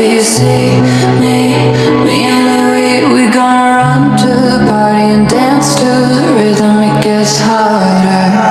You see me? Me and Louie, we gonna run to the party and dance to the rhythm. It gets harder.